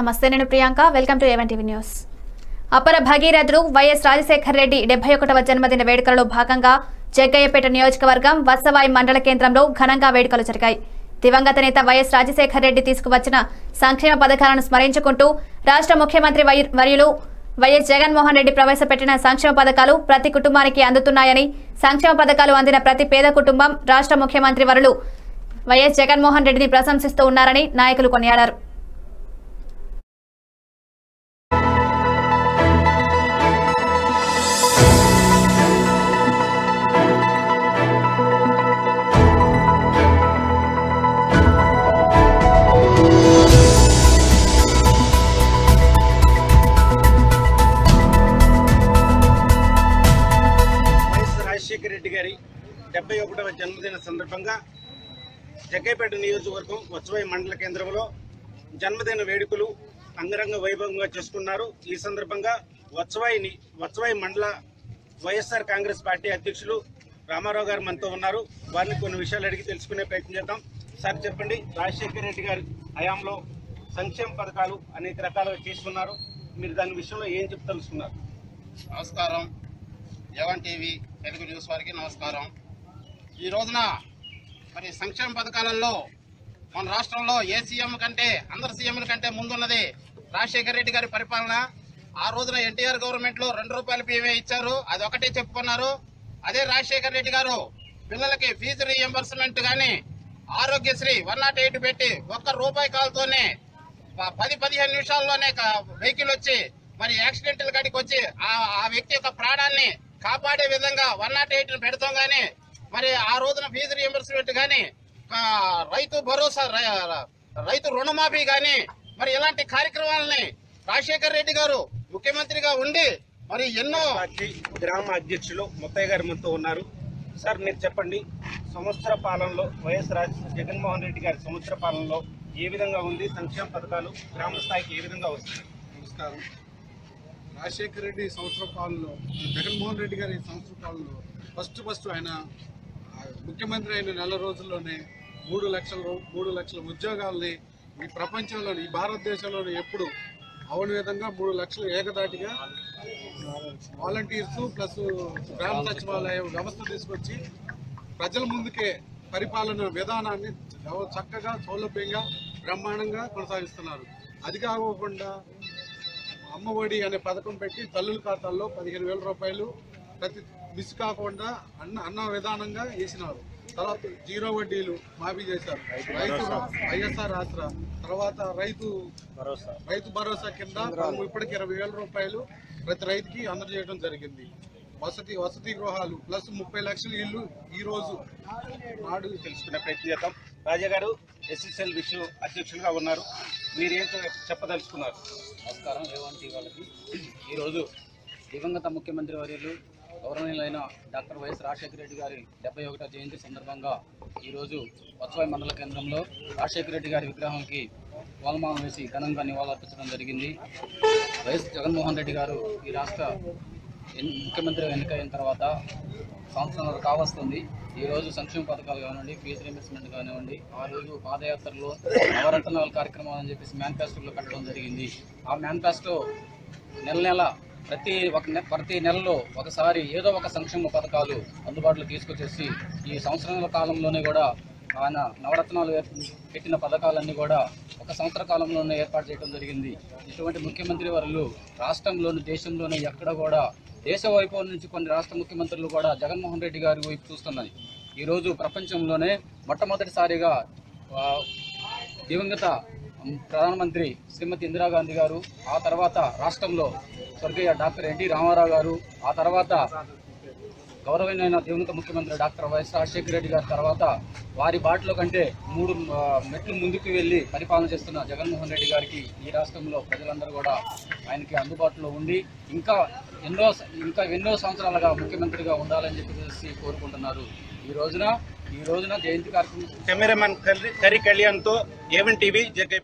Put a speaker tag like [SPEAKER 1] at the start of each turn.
[SPEAKER 1] నమస్తే నేను Priyanka. Welcome to A one TV news అపర భగీరథుడు వైఎస్ రాజశేఖర్ రెడ్డి డెబ్బై ఒకటవ జన్మదిన వేడుకలలో భాగంగా జగ్గయ్యపేట నియోజకవర్గం వత్సవాయి మండల కేంద్రంలో ఘనంగా వేడుకలు జరిగాయి. దివంగత నేత వైఎస్ రాజశేఖర్ రెడ్డి తీసుకువచ్చిన సంక్షేమ పథకాలను స్మరించుకుంటూ రాష్ట్ర ముఖ్యమంత్రి వై- వర్యులు వైఎస్ జగన్మోహన్ రెడ్డి ప్రవేశపెట్టిన సంక్షేమ పథకాలు ప్రతి కుటుంబానికి అందుతున్నాయని సంక్షేమ పథకాలు అందిన ప్రతి పేద కుటుంబం రాష్ట్ర ముఖ్యమంత్రి వరులు వైఎస్ జగన్మోహన్ రెడ్డిని ప్రశంసిస్తూ ఉన్నారని నాయకులు కొనియాడారు.
[SPEAKER 2] రెడ్డి గారి డెబ్బై ఒకటవ జన్మదిన సందర్భంగా జగ్గైపేట నియోజకవర్గం వచ్చవై మండల కేంద్రంలో జన్మదిన వేడుకలు అంగరంగ వైభవంగా చేసుకున్నారు. ఈ సందర్భంగా వచ్చవాయిని వచ్చవాయి మండల వైఎస్ఆర్ కాంగ్రెస్ పార్టీ అధ్యక్షులు రామారావు గారు మనతో ఉన్నారు. వారిని కొన్ని విషయాలు అడిగి తెలుసుకునే ప్రయత్నం చేద్దాం. సార్ చెప్పండి రాజశేఖర రెడ్డి గారి హయాంలో సంక్షేమ పథకాలు అనేక రకాలుగా చేసుకున్నారు. మీరు దాని విషయంలో ఏం చెప్తలుసుకున్నారు
[SPEAKER 3] నమస్కారం. జగన్ టీవీ తెలుగు న్యూస్ వారికి నమస్కారం. ఈ రోజున మరి సంక్షేమ పథకాలలో మన రాష్ట్రంలో ఏ సీఎం కంటే అందరు సీఎంల కంటే ముందున్నది రాజశేఖర రెడ్డి గారి పరిపాలన. ఆ రోజున ఎన్టీఆర్ గవర్నమెంట్లో రెండు రూపాయలు బియ్యమే ఇచ్చారు. అది ఒకటే చెప్పుకున్నారు. అదే రాజశేఖర రెడ్డి గారు పిల్లలకి ఫీజు రీఎంబర్స్మెంట్ కానీ ఆరోగ్యశ్రీ వన్ నాట్ ఎయిట్ పెట్టి ఒక్క రూపాయి కాల్తోనే పది పదిహేను నిమిషాల్లోనే వెహికల్ వచ్చి మరి యాక్సిడెంటల్ కాడికి వచ్చి ఆ ఆ వ్యక్తి యొక్క ప్రాణాన్ని కాపాడే విధంగా వన్ నాట్ ఎయిట్ పెడతాం గానీ మరి ఆ రోజున ఫీజు రియంబర్స్మెంట్ గానీ ఆ, రైతు భరోసా రై- రైతు రుణమాఫీ గానీ మరి ఇలాంటి కార్యక్రమాలని రాజశేఖర్ రెడ్డి గారు ముఖ్యమంత్రిగా ఉండి మరి ఎన్నో
[SPEAKER 2] గ్రామ అధ్యక్షులు ముత్తయ్య గారు మనతో ఉన్నారు. సార్ మీరు చెప్పండి సంవత్సర పాలనలో వైఎస్ రాజ జగన్మోహన్ రెడ్డి గారి సంవత్సర పాలనలో ఏ విధంగా ఉంది? సంక్షేమ పథకాలు గ్రామ స్థాయికి ఏ విధంగా వస్తుంది
[SPEAKER 4] నమస్కారం. రాజశేఖర రెడ్డి సంవత్సర పాలనలో జగన్మోహన్ రెడ్డి గారి సంవత్సర పాలనలో ఫస్ట్ ఫస్ట్ ఆయన ముఖ్యమంత్రి అయిన నెల రోజుల్లోనే మూడు లక్షల మూడు లక్షల ఉద్యోగాల్ని ఈ ప్రపంచంలోని ఈ భారతదేశంలోని ఎప్పుడు అవని విధంగా మూడు లక్షలు ఏకదాటిగా వాలంటీర్స్ ప్లస్ గ్రామ సచివాలయం వ్యవస్థ తీసుకొచ్చి ప్రజల ముందుకే పరిపాలన విధానాన్ని చక్కగా సౌలభ్యంగా బ్రహ్మాండంగా కొనసాగిస్తున్నారు. అది కాకుండా అమ్మఒడి అనే పథకం పెట్టి తల్లుల ఖాతాల్లో పదిహేను వేల రూపాయలు ప్రతి మిస్ కాకుండా అన్న అన్న విధానంగా వేసినారు. తర్వాత జీరో వడ్డీలు మాఫీ చేశారు. రైతు వైఎస్ఆర్ ఆసరా. తర్వాత రైతు
[SPEAKER 2] భరోసా.
[SPEAKER 4] రైతు భరోసా కింద ఇప్పటికి ఇరవై వేల రూపాయలు ప్రతి రైతుకి అందజేయడం జరిగింది. వసతి వసతి గృహాలు ప్లస్ ముప్పై లక్షల ఇల్లు ఈ రోజు నాడు
[SPEAKER 2] తెలుసుకునే ప్రయత్నం చేద్దాం రాజా గారు ఎస్ఎస్ఎల్ విషయం అధ్యక్షులుగా ఉన్నారు. మీరేం చెప్పదలుచుకున్నారు?
[SPEAKER 5] నమస్కారం. రేవంత్ వాళ్ళకి ఈరోజు దివంగత ముఖ్యమంత్రి వర్యులు గౌరవనీయులైన డాక్టర్ వైఎస్ రాజశేఖర రెడ్డి గారి డెబ్బై ఒకటో జయంతి సందర్భంగా ఈరోజు వత్సవాయి మండల కేంద్రంలో రాజశేఖర రెడ్డి గారి విగ్రహానికి పూలమాలం వేసి ఘనంగా నివాళులర్పించడం జరిగింది. వైఎస్ జగన్మోహన్ రెడ్డి గారు ఈ రాష్ట్ర ముఖ్యమంత్రి ఎన్నికైన తర్వాత సంవత్సరం కావస్తుంది. ఈరోజు సంక్షేమ పథకాలు కానివ్వండి ఫీజు రీంబర్స్మెంట్ కానివ్వండి ఆ రోజు పాదయాత్రలో నవరత్నాల కార్యక్రమం అని చెప్పేసి మేనిఫెస్టోలో పెట్టడం జరిగింది. ఆ మేనిఫెస్టో నెల నెల ప్రతి ఒక నె- ప్రతి నెలలో ఒకసారి ఏదో ఒక సంక్షేమ పథకాలు అందుబాటులో తీసుకొచ్చేసి ఈ సంవత్సరాల కాలంలోనే కూడా ఆయన నవరత్నాలు పెట్టిన పథకాలన్నీ కూడా ఒక సంవత్సర కాలంలోనే ఏర్పాటు చేయడం జరిగింది. ఇటువంటి ముఖ్యమంత్రి వారు రాష్ట్రంలోని దేశంలోని ఎక్కడ కూడా దేశ వైపు నుంచి కొన్ని రాష్ట్ర ముఖ్యమంత్రులు కూడా జగన్మోహన్ రెడ్డి గారి వైపు చూస్తున్నది ఈరోజు ప్రపంచంలోనే మొట్టమొదటిసారిగా దివంగత ప్రధానమంత్రి శ్రీమతి ఇందిరాగాంధీ గారు ఆ తర్వాత రాష్ట్రంలో స్వర్గీయ డాక్టర్ ఎన్టీ రామారావు గారు ఆ తర్వాత గౌరవమైన దివంగత ముఖ్యమంత్రి డాక్టర్ వైఎస్ రాజశేఖర రెడ్డి గారి తర్వాత వారి బాటలో కంటే మూడు మెట్లు ముందుకు వెళ్ళి పరిపాలన చేస్తున్న జగన్మోహన్ రెడ్డి గారికి ఈ రాష్ట్రంలో ప్రజలందరూ కూడా ఆయనకి అందుబాటులో ఉండి ఇంకా ఎన్నో ఇంకా ఎన్నో సంవత్సరాలుగా ముఖ్యమంత్రిగా ఉండాలని చెప్పేసి కోరుకుంటున్నారు. ఈ రోజున ఈ రోజున జయంతి కార్యక్రమం
[SPEAKER 2] కెమెరామెన్ కర్రీ కళ్యాణ్తో ఏవన్ టీవీ జగ్గై